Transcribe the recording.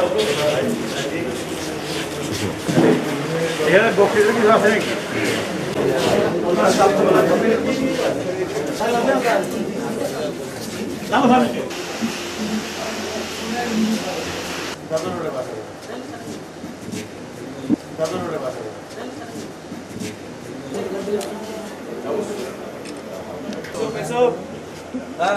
y a খ া ন ে বক্তৃতা কিছু আছে নাকি Professor, ah,